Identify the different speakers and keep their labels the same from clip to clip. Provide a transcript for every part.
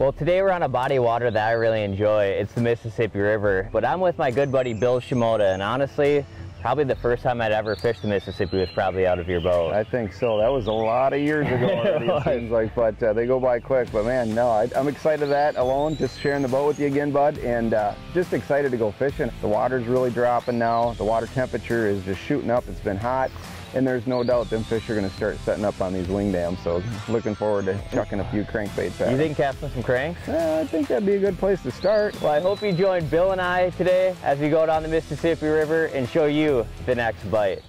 Speaker 1: Well, today we're on a body of water that I really enjoy. It's the Mississippi River. But I'm with my good buddy Bill Shimota, and honestly, probably the first time I'd ever fished the Mississippi was probably out of your boat.
Speaker 2: I think so. That was a lot of years ago already, it seems like, but uh, they go by quick. But man, no, I, am excited that alone, just sharing the boat with you again, bud, and uh, just excited to go fishing. The water's really dropping now. The water temperature is just shooting up. It's been hot. And there's no doubt them fish are going to start setting up on these wing dams. So looking forward to chucking a few crankbaits at
Speaker 1: You think casting some cranks?
Speaker 2: Uh, I think that'd be a good place to start.
Speaker 1: Well, I hope you join Bill and I today as we go down the Mississippi River and show you the next bite.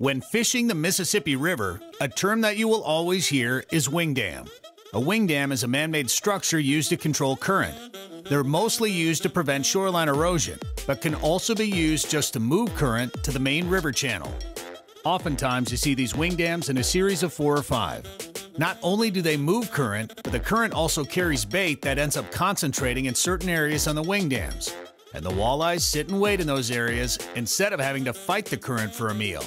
Speaker 3: When fishing the Mississippi River, a term that you will always hear is wing dam. A wing dam is a man made structure used to control current. They're mostly used to prevent shoreline erosion, but can also be used just to move current to the main river channel. Oftentimes, you see these wing dams in a series of four or five. Not only do they move current, but the current also carries bait that ends up concentrating in certain areas on the wing dams. And the walleyes sit and wait in those areas instead of having to fight the current for a meal.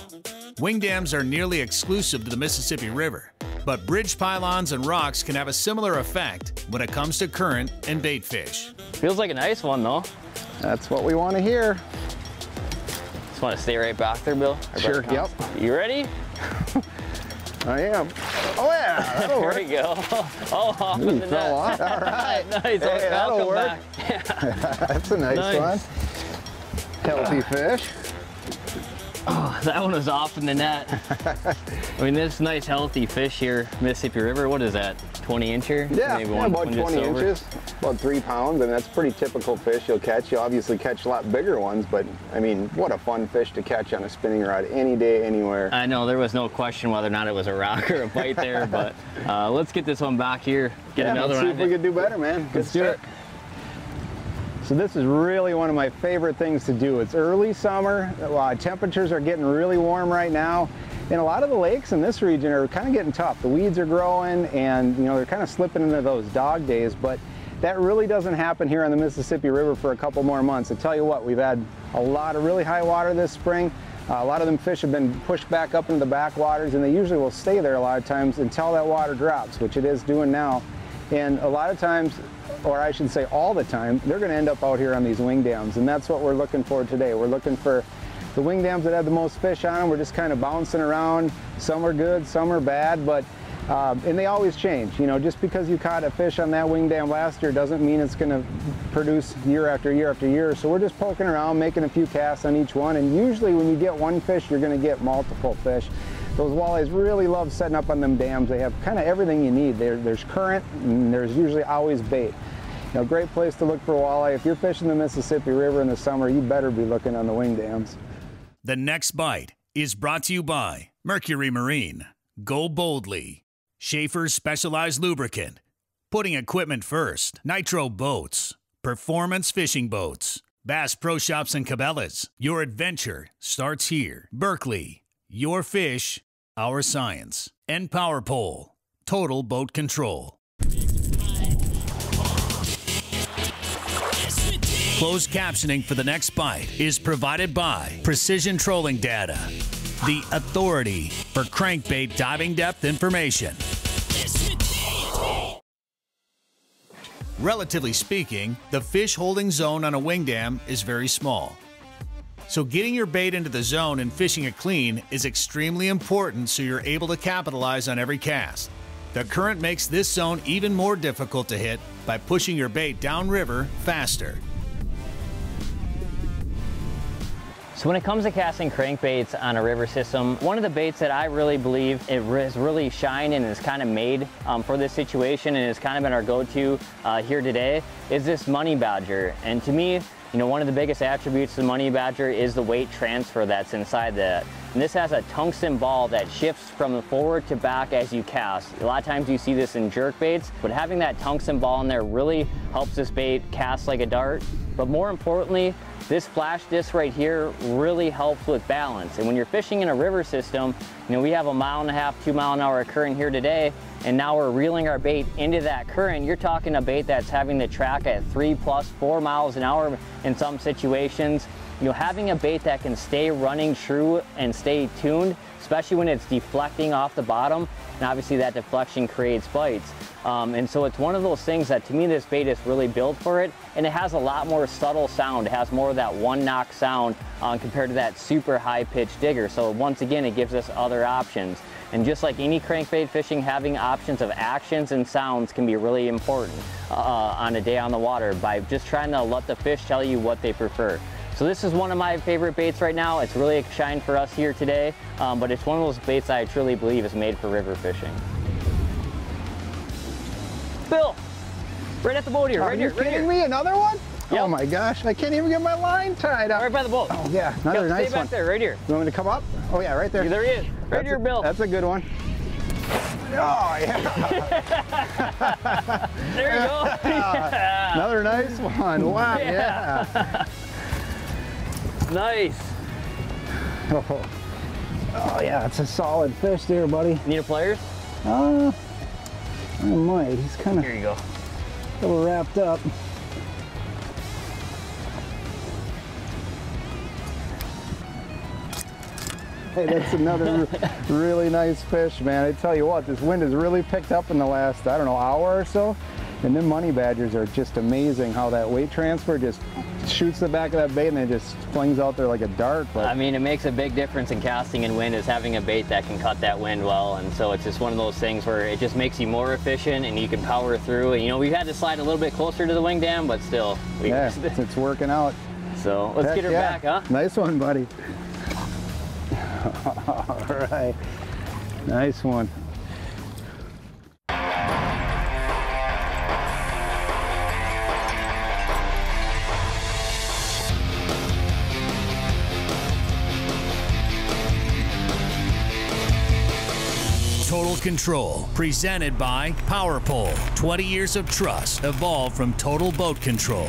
Speaker 3: Wing dams are nearly exclusive to the Mississippi River, but bridge pylons and rocks can have a similar effect when it comes to current and bait fish.
Speaker 1: Feels like a nice one though.
Speaker 2: That's what we want to hear.
Speaker 1: Just want to stay right back there, Bill.
Speaker 2: Sure, yep.
Speaker 1: You ready?
Speaker 2: I am. Oh yeah, that'll
Speaker 1: there
Speaker 2: work.
Speaker 1: we go. Oh, off
Speaker 2: Ooh,
Speaker 1: in the
Speaker 2: fell
Speaker 1: net.
Speaker 2: off. All right.
Speaker 1: nice.
Speaker 2: Hey, that'll work.
Speaker 1: back.
Speaker 2: That's a nice,
Speaker 1: Nice.
Speaker 2: one. Healthy fish.
Speaker 1: Oh, that one was off in the net. I mean, this nice healthy fish here, Mississippi River, what is that, 20 incher?
Speaker 2: Yeah,
Speaker 1: Maybe
Speaker 2: yeah,
Speaker 1: one,
Speaker 2: about
Speaker 1: one
Speaker 2: 20 inches, about three pounds, and that's pretty typical fish you'll catch. You obviously catch a lot bigger ones, but I mean, what a fun fish to catch on a spinning rod any day, anywhere.
Speaker 1: I know there was no question whether or not it was a rock or a bite there, but uh, let's get this one back here. Get
Speaker 2: yeah,
Speaker 1: another
Speaker 2: let's see
Speaker 1: one.
Speaker 2: if we can do better, man. Good
Speaker 1: Let's do it.
Speaker 2: So this is really one of my favorite things to do. It's early summer, uh, temperatures are getting really warm right now, and a lot of the lakes in this region are kind of getting tough. The weeds are growing and you know they're kind of slipping into those dog days, but that really doesn't happen here on the Mississippi River for a couple more months. I tell you what, we've had a lot of really high water this spring. Uh, a lot of them fish have been pushed back up into the backwaters and they usually will stay there a lot of times until that water drops, which it is doing now. And a lot of times, or I should say all the time, they're going to end up out here on these wing dams. And that's what we're looking for today. We're looking for the wing dams that have the most fish on them. We're just kind of bouncing around. Some are good, some are bad, but um, and they always change. You know, just because you caught a fish on that wing dam last year doesn't mean it's going to produce year after year after year. So we're just poking around, making a few casts on each one. And usually when you get one fish, you're going to get multiple fish. Those walleyes really love setting up on them dams. They have kind of everything you need. There, there's current, and there's usually always bait. Know, great place to look for walleye. If you're fishing the Mississippi River in the summer, you better be looking on the wing dams.
Speaker 3: The next bite is brought to you by Mercury Marine. Go boldly. Schaeffer's Specialized Lubricant. Putting equipment first. Nitro Boats. Performance Fishing Boats. Bass Pro Shops and Cabela's. Your adventure starts here. Berkley. Your fish, our science. And Power Pole. Total Boat Control. Closed captioning for the next bite is provided by Precision Trolling Data, the authority for crankbait diving depth information. Relatively speaking, the fish holding zone on a wing dam is very small. So getting your bait into the zone and fishing it clean is extremely important so you're able to capitalize on every cast. The current makes this zone even more difficult to hit by pushing your bait downriver faster.
Speaker 1: So when it comes to casting crankbaits on a river system, one of the baits that I really believe it has really shined and is kind of made um, for this situation and has kind of been our go-to uh, here today is this money badger. And to me, you know, one of the biggest attributes of the money badger is the weight transfer that's inside that. And this has a tungsten ball that shifts from forward to back as you cast. A lot of times you see this in jerk baits, but having that tungsten ball in there really helps this bait cast like a dart. But more importantly, this flash disc right here really helps with balance. And when you're fishing in a river system, you know, we have a mile and a half, two mile an hour current here today, and now we're reeling our bait into that current. You're talking a bait that's having to track at three plus four miles an hour in some situations. You know, having a bait that can stay running true and stay tuned, especially when it's deflecting off the bottom, and obviously that deflection creates bites. Um, and so it's one of those things that to me this bait is really built for it and it has a lot more subtle sound. It has more of that one knock sound um, compared to that super high pitched digger. So once again it gives us other options. And just like any crankbait fishing, having options of actions and sounds can be really important uh, on a day on the water by just trying to let the fish tell you what they prefer. So this is one of my favorite baits right now. It's really a shine for us here today, um, but it's one of those baits I truly believe is made for river fishing. Bill, right at the boat here,
Speaker 2: Are
Speaker 1: right
Speaker 2: you
Speaker 1: here, right
Speaker 2: kidding
Speaker 1: here.
Speaker 2: me? Another one?
Speaker 1: Yep.
Speaker 2: Oh my gosh, I can't even get my line tied up.
Speaker 1: Right by the boat.
Speaker 2: Oh yeah, another nice
Speaker 1: stay back
Speaker 2: one.
Speaker 1: there, right here.
Speaker 2: You want me to come up? Oh yeah, right there.
Speaker 1: There he is, right
Speaker 2: That's
Speaker 1: here,
Speaker 2: a,
Speaker 1: Bill.
Speaker 2: That's a good one. Oh yeah,
Speaker 1: There you go. Yeah.
Speaker 2: another nice one. Wow, yeah.
Speaker 1: Nice.
Speaker 2: Oh. oh yeah, it's a solid fish there, buddy.
Speaker 1: Need a pliers?
Speaker 2: Uh, I might. He's kind of
Speaker 1: Here you go.
Speaker 2: a little wrapped up. Hey, that's another really nice fish, man. I tell you what, this wind has really picked up in the last, I don't know, hour or so. And then money badgers are just amazing how that weight transfer just shoots the back of that bait and it just flings out there like a dart. But
Speaker 1: I mean, it makes a big difference in casting and wind is having a bait that can cut that wind well. And so it's just one of those things where it just makes you more efficient and you can power through. And you know, we've had to slide a little bit closer to the wing dam, but still. We,
Speaker 2: yeah, it's, it's working out.
Speaker 1: so let's
Speaker 2: Heck
Speaker 1: get her
Speaker 2: yeah.
Speaker 1: back, huh?
Speaker 2: Nice one, buddy. All right. Nice one.
Speaker 3: Control, presented by PowerPole. 20 years of trust evolved from Total Boat Control.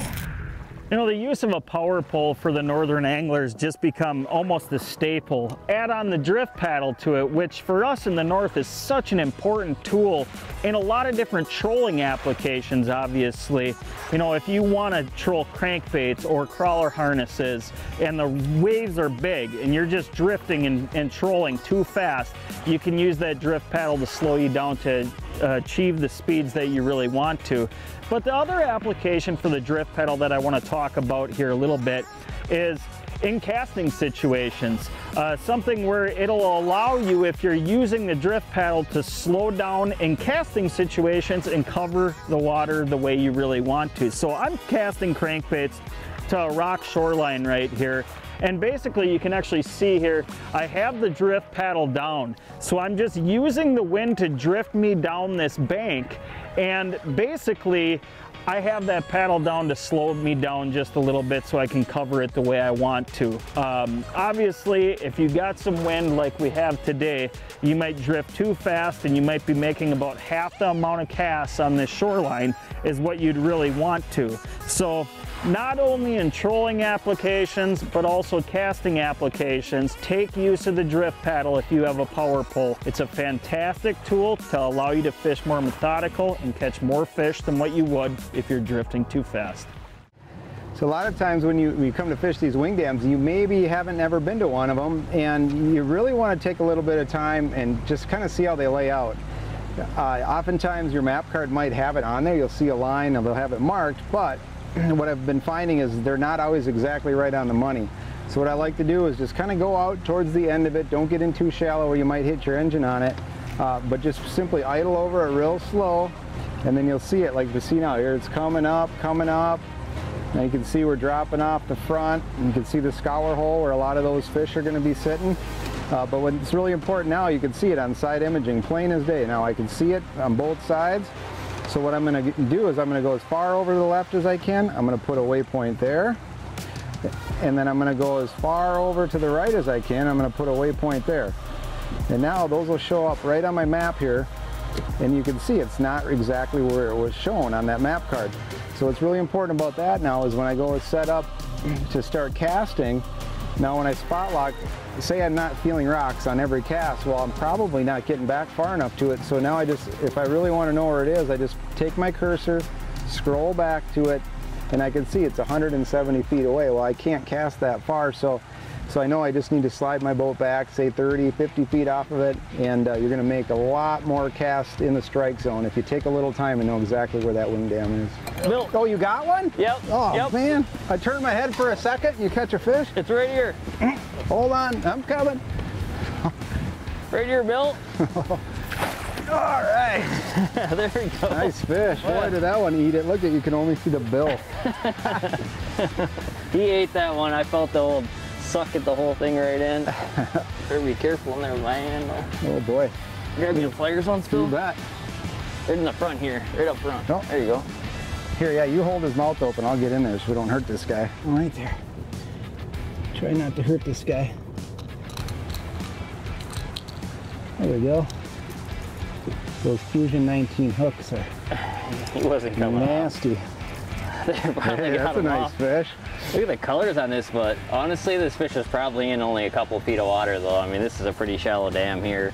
Speaker 4: You know, the use of a power pole for the northern anglers just become almost a staple. Add on the drift paddle to it, which for us in the north is such an important tool in a lot of different trolling applications, obviously. You know, if you want to troll crankbaits or crawler harnesses and the waves are big and you're just drifting and, and trolling too fast, you can use that drift paddle to slow you down to uh, achieve the speeds that you really want to. But the other application for the drift paddle that I want to talk about here a little bit is in casting situations. Uh, something where it'll allow you, if you're using the drift paddle, to slow down in casting situations and cover the water the way you really want to. So I'm casting crankbaits to a rock shoreline right here. And basically you can actually see here, I have the drift paddle down. So I'm just using the wind to drift me down this bank. And basically I have that paddle down to slow me down just a little bit so I can cover it the way I want to. Um, obviously, if you got some wind like we have today, you might drift too fast and you might be making about half the amount of casts on this shoreline is what you'd really want to. So not only in trolling applications, but also casting applications, take use of the drift paddle if you have a power pole. It's a fantastic tool to allow you to fish more methodical and catch more fish than what you would if you're drifting too fast.
Speaker 2: So a lot of times when you, you come to fish these wing dams, you maybe haven't ever been to one of them and you really want to take a little bit of time and just kind of see how they lay out. Uh, oftentimes your map card might have it on there, you'll see a line and they'll have it marked, but what I've been finding is they're not always exactly right on the money. So what I like to do is just kind of go out towards the end of it, don't get in too shallow where you might hit your engine on it, uh, but just simply idle over it real slow and then you'll see it like you see now here it's coming up coming up. Now you can see we're dropping off the front you can see the scour hole where a lot of those fish are going to be sitting. Uh, but what's really important now you can see it on side imaging plain as day. Now I can see it on both sides so what I'm going to do is I'm going to go as far over to the left as I can I'm going to put a waypoint there and then I'm going to go as far over to the right as I can. I'm going to put a waypoint there. And now those will show up right on my map here and you can see it's not exactly where it was shown on that map card. So what's really important about that now is when I go set up to start casting, now when I spot lock, say I'm not feeling rocks on every cast, well I'm probably not getting back far enough to it. So now I just, if I really want to know where it is, I just take my cursor, scroll back to it, and I can see it's 170 feet away. Well, I can't cast that far, so so I know I just need to slide my boat back, say 30, 50 feet off of it, and uh, you're gonna make a lot more cast in the strike zone if you take a little time and know exactly where that wing dam is.
Speaker 1: Bill.
Speaker 2: Oh, you got one?
Speaker 1: Yep.
Speaker 2: Oh,
Speaker 1: yep.
Speaker 2: man. I turned my head for a second, you catch a fish?
Speaker 1: It's right here.
Speaker 2: Hold on, I'm coming.
Speaker 1: Right here, Bill.
Speaker 2: All right.
Speaker 1: there we go.
Speaker 2: Nice fish. Boy,
Speaker 1: Yeah.
Speaker 2: did that one eat it. Look at, you can only see the bill.
Speaker 1: He ate that one. I felt the old suck at the whole thing right in. Better be careful in there, man.
Speaker 2: Oh boy,
Speaker 1: Grab me the pliers on
Speaker 2: you
Speaker 1: still.
Speaker 2: bet.
Speaker 1: Right in the front here, right up front.
Speaker 2: Oh.
Speaker 1: There you go.
Speaker 2: Here, yeah, you hold his mouth open. I'll get in there so we don't hurt this guy. Right there. Try not to hurt this guy. There we go. Those Fusion 19 hooks are
Speaker 1: He wasn't coming
Speaker 2: nasty.
Speaker 1: They finally
Speaker 2: Hey,
Speaker 1: got
Speaker 2: that's a nice
Speaker 1: off.
Speaker 2: fish.
Speaker 1: Look at the colors on this, but honestly, this fish is probably in only a couple feet of water, though. I mean, this is a pretty shallow dam here.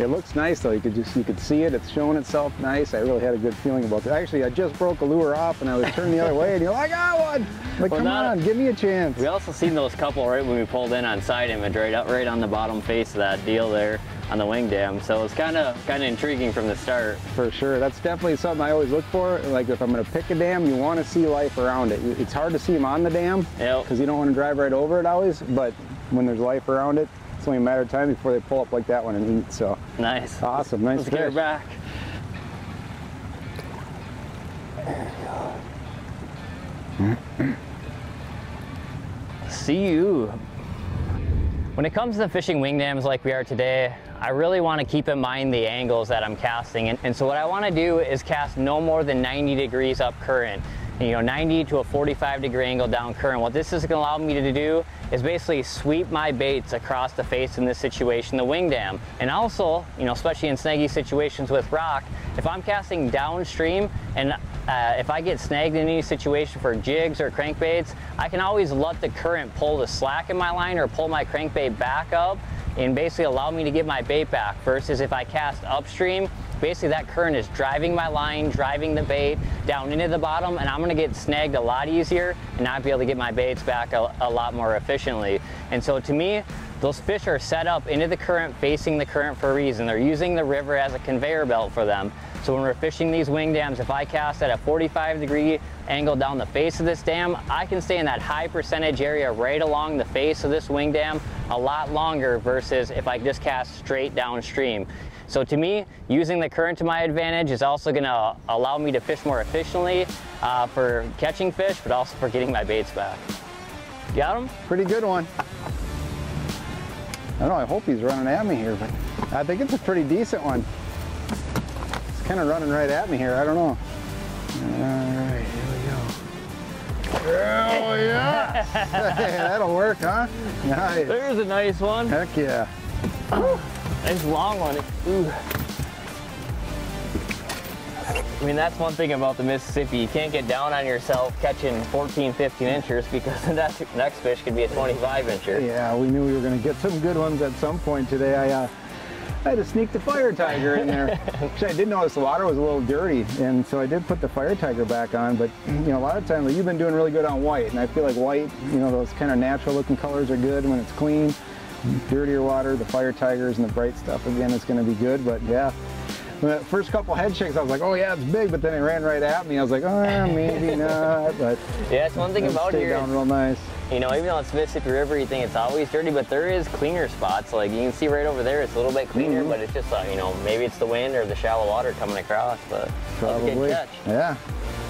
Speaker 2: It looks nice though. You could just you could see it. It's showing itself nice. I really had a good feeling about it. Actually, I just broke a lure off and I was turning the other way, and you're like, I got one. Like,
Speaker 1: Well,
Speaker 2: come on, give me a chance.
Speaker 1: We also seen those couple right when we pulled in on side image, right up, right on the bottom face of that deal there on the wing dam. So it's kind of kind of intriguing from the start.
Speaker 2: For sure. That's definitely something I always look for. Like if I'm going to pick a dam, you want to see life around it. It's hard to see them on the dam
Speaker 1: Yep.
Speaker 2: because you don't want to drive right over it always. But when there's life around it, it's only a matter of time before they pull up like that one and eat. So
Speaker 1: Nice.
Speaker 2: awesome. Nice
Speaker 1: Let's get her back. See you. When it comes to fishing wing dams like we are today, I really want to keep in mind the angles that I'm casting. And, and so what I want to do is cast no more than 90 degrees up current. You know, 90 to a 45 degree angle down current. What this is going to allow me to do is basically sweep my baits across the face in this situation, the wing dam. And also, you know, especially in snaggy situations with rock, if I'm casting downstream and uh, if I get snagged in any situation for jigs or crankbaits, I can always let the current pull the slack in my line or pull my crankbait back up and basically allow me to get my bait back versus if I cast upstream, basically that current is driving my line, driving the bait down into the bottom and I'm gonna get snagged a lot easier and not be able to get my baits back a, a lot more efficiently. And so to me, those fish are set up into the current, facing the current for a reason. They're using the river as a conveyor belt for them. So when we're fishing these wing dams, if I cast at a 45 degree angle down the face of this dam, I can stay in that high percentage area right along the face of this wing dam a lot longer versus if I just cast straight downstream. So to me, using the current to my advantage is also gonna allow me to fish more efficiently uh, for catching fish, but also for getting my baits back. Got him?
Speaker 2: Pretty good one. I don't know. I hope he's running at me here, but I think it's a pretty decent one. It's kind of running right at me here. I don't know. All right, here we go. Oh yeah, Hey, that'll work, huh? Nice.
Speaker 1: There's a nice one.
Speaker 2: Heck yeah.
Speaker 1: Nice long one. Ooh. I mean, that's one thing about the Mississippi. You can't get down on yourself catching 14, 15 inchers because the next, next fish could be a 25 incher.
Speaker 2: Yeah, we knew we were going to get some good ones at some point today. I, uh, I had to sneak the fire tiger in there. Actually, I did notice the water was a little dirty, and so I did put the fire tiger back on. But you know, a lot of times you've been doing really good on white, and I feel like white, you know, those kind of natural looking colors are good when it's clean. Dirtier water, the fire tigers and the bright stuff again is going to be good. But yeah, when that first couple head shakes, I was like, oh yeah, it's big. But then it ran right at me. I was like, oh, maybe not. But
Speaker 1: Yeah, that's one thing about here.
Speaker 2: down real nice.
Speaker 1: You know, even though it's Mississippi River, you think it's always dirty, but there is cleaner spots. Like you can see right over there, it's a little bit cleaner,
Speaker 2: Mm-hmm.
Speaker 1: but it's just, uh, you know, maybe it's the wind or the shallow water coming across, but
Speaker 2: Probably.
Speaker 1: catch.
Speaker 2: Yeah.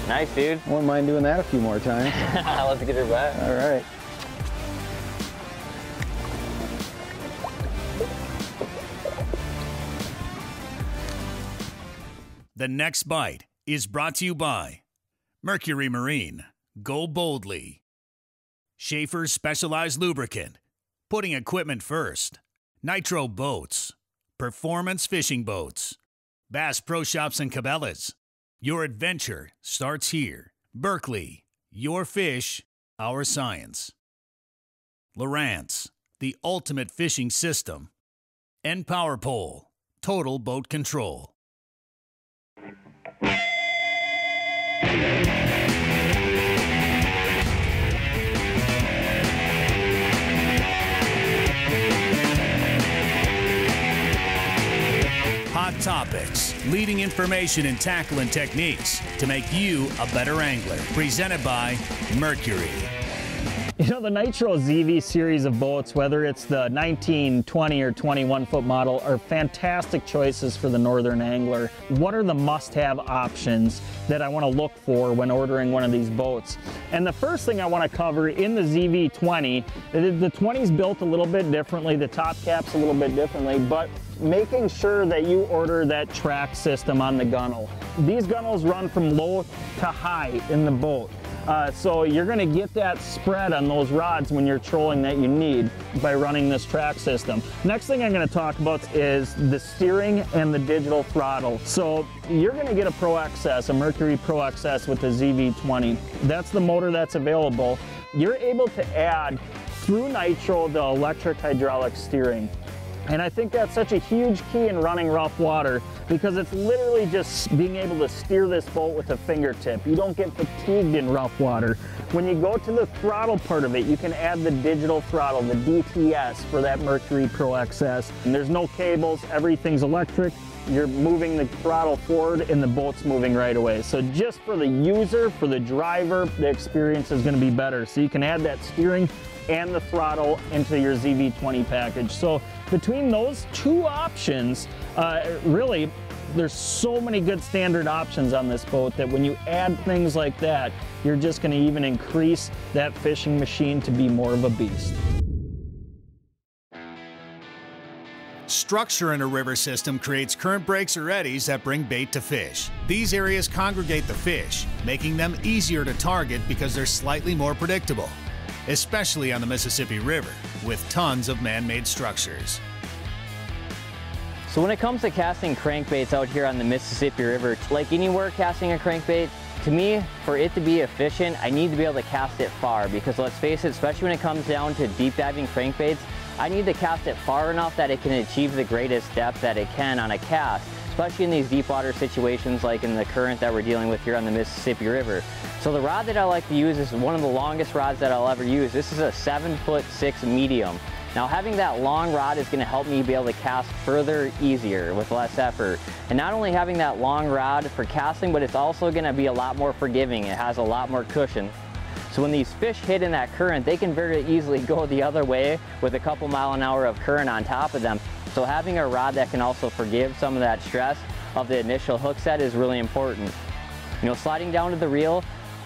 Speaker 1: Nice, dude.
Speaker 2: Wouldn't mind doing that a few more times.
Speaker 1: Let's get her back.
Speaker 2: All right.
Speaker 3: The next bite is brought to you by Mercury Marine. Go boldly. Schaeffer's Specialized Lubricant. Putting equipment first. Nitro Boats. Performance Fishing Boats. Bass Pro Shops and Cabela's. Your adventure starts here. Berkley. Your fish, our science. Lowrance. The ultimate fishing system. And Power Pole. Total boat control. Topics, leading information and tackling techniques to make you a better angler. Presented by Mercury.
Speaker 4: You know, the Nitro ZV series of boats, whether it's the 19, 20, or 21 foot model, are fantastic choices for the northern angler. What are the must have options that I want to look for when ordering one of these boats? And the first thing I want to cover in the ZV20, the the 20 is built a little bit differently, the top cap's a little bit differently, but making sure that you order that track system on the gunnel. These gunnels run from low to high in the boat. Uh, so you're gonna get that spread on those rods when you're trolling that you need by running this track system. Next thing I'm gonna talk about is the steering and the digital throttle. So you're gonna get a Pro XS, a Mercury Pro XS with the ZV20. That's the motor that's available. You're able to add through Nitro the electric hydraulic steering. And I think that's such a huge key in running rough water because it's literally just being able to steer this boat with a fingertip. You don't get fatigued in rough water. When you go to the throttle part of it, you can add the digital throttle, the DTS for that Mercury Pro XS. And there's no cables, everything's electric. You're moving the throttle forward and the boat's moving right away. So just for the user, for the driver, the experience is gonna be better. So you can add that steering and the throttle into your ZV20 package. So between those two options, uh, really, there's so many good standard options on this boat that when you add things like that, you're just gonna even increase that fishing machine to be more of a beast.
Speaker 3: Structure in a river system creates current breaks or eddies that bring bait to fish. These areas congregate the fish, making them easier to target because they're slightly more predictable, especially on the Mississippi River, with tons of man made structures.
Speaker 1: So when it comes to casting crankbaits out here on the Mississippi River, like anywhere casting a crankbait, to me, for it to be efficient, I need to be able to cast it far because let's face it, especially when it comes down to deep diving crankbaits, I need to cast it far enough that it can achieve the greatest depth that it can on a cast, especially in these deep water situations like in the current that we're dealing with here on the Mississippi River. So the rod that I like to use is one of the longest rods that I'll ever use. This is a seven foot six medium. Now having that long rod is gonna help me be able to cast further easier with less effort. And not only having that long rod for casting, but it's also gonna be a lot more forgiving. It has a lot more cushion. So when these fish hit in that current, they can very easily go the other way with a couple mile an hour of current on top of them. So having a rod that can also forgive some of that stress of the initial hook set is really important. You know, sliding down to the reel,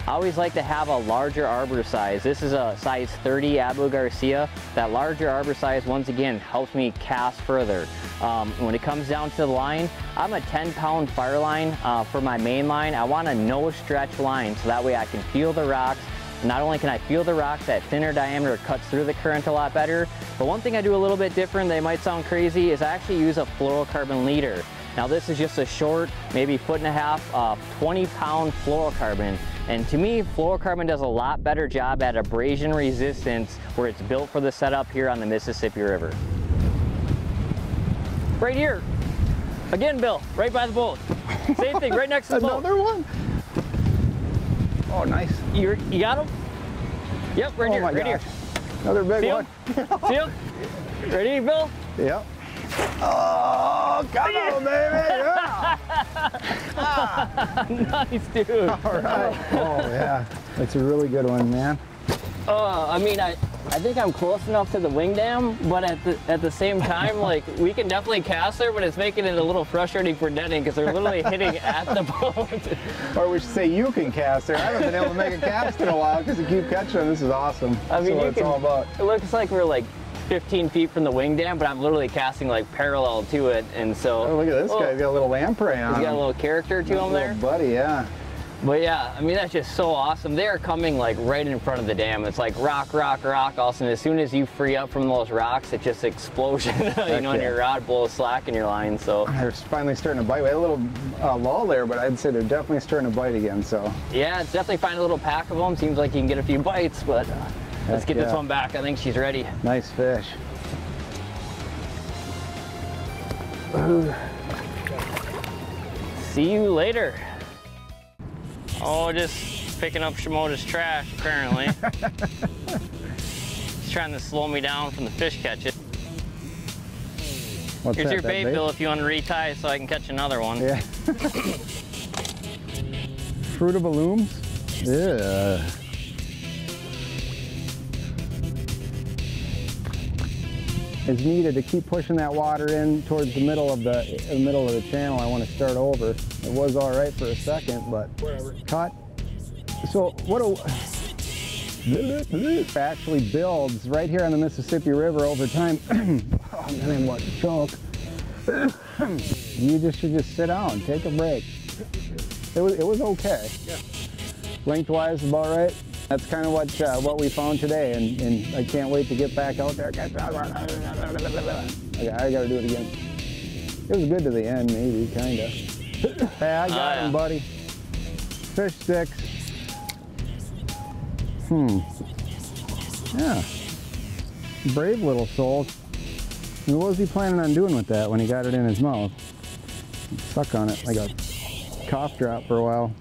Speaker 1: I always like to have a larger arbor size. This is a size 30 Abu Garcia. That larger arbor size, once again, helps me cast further. Um, when it comes down to the line, I'm a 10 pound fire line uh, for my main line. I want a no stretch line so that way I can feel the rocks. Not only can I feel the rocks, that thinner diameter cuts through the current a lot better, but one thing I do a little bit different that might sound crazy is I actually use a fluorocarbon leader. Now this is just a short, maybe foot and a half, uh, 20 pound fluorocarbon. And to me, fluorocarbon does a lot better job at abrasion resistance where it's built for the setup here on the Mississippi River. Right here. Again, Bill, right by the boat. Same thing, right next to the boat.
Speaker 2: Another one? Oh, nice.
Speaker 1: You, you got him? Yep, right
Speaker 2: oh
Speaker 1: here, right
Speaker 2: gosh.
Speaker 1: here.
Speaker 2: Another big
Speaker 1: See
Speaker 2: one.
Speaker 1: See him? Ready, Bill?
Speaker 2: Yep. Oh, come on, baby. Yeah.
Speaker 1: nice, dude.
Speaker 2: All right. Oh, yeah. That's a really good one, man.
Speaker 1: Uh, I mean, I, I think I'm close enough to the wing dam, but at the at the same time, like we can definitely cast there, but it's making it a little frustrating for netting because they're literally hitting at the boat.
Speaker 2: Or we should say you can cast there. I haven't been able to make a cast in a while because you keep catching them. This is awesome.
Speaker 1: I mean,
Speaker 2: That's what
Speaker 1: you
Speaker 2: it's
Speaker 1: can.
Speaker 2: all about.
Speaker 1: It looks like we're like 15 feet from the wing dam, but I'm literally casting like parallel to it, and so.
Speaker 2: Oh, look at this
Speaker 1: Oh,
Speaker 2: guy. He's got a little lamprey on
Speaker 1: He's got a little character to him
Speaker 2: Little
Speaker 1: there.
Speaker 2: Buddy, yeah.
Speaker 1: But yeah, I mean that's just so awesome. They are coming like right in front of the dam. It's like rock, rock, rock. All of a sudden, as soon as you free up from those rocks, it just explosion. you know, and your rod blows slack in your line. So
Speaker 2: They're finally starting to bite. We had a little uh, lull there, but I'd say they're definitely starting to bite again. So
Speaker 1: yeah, it's definitely find a little pack of them. Seems like you can get a few bites, but uh, let's
Speaker 2: Heck
Speaker 1: get this one back. I think she's ready.
Speaker 2: nice fish.
Speaker 1: See you later. Oh, just picking up Shimota's trash, apparently. He's trying to slow me down from the fish catching.
Speaker 2: What's
Speaker 1: Here's
Speaker 2: that,
Speaker 1: your
Speaker 2: that
Speaker 1: bait, Bill, if you want to retie so I can catch another one.
Speaker 2: Yeah. Fruit of balloons? Yeah. It's needed to keep pushing that water in towards the middle of the, the middle of the channel. I want to start over. It was all right for a second, but cut. So what a actually builds right here on the Mississippi River over time. oh man, what choke. you just should just sit down, take a break. It was, it was okay. Lengthwise, about right. That's kind of what uh, what we found today, and, and I can't wait to get back out there. Okay, I got to do it again. It was good to the end, maybe, kind of. Hey, I got
Speaker 1: Ah,
Speaker 2: him, buddy. Fish sticks. Hmm. Yeah. Brave little soul. What was he planning on doing with that when he got it in his mouth? Stuck on it like a cough drop for a while.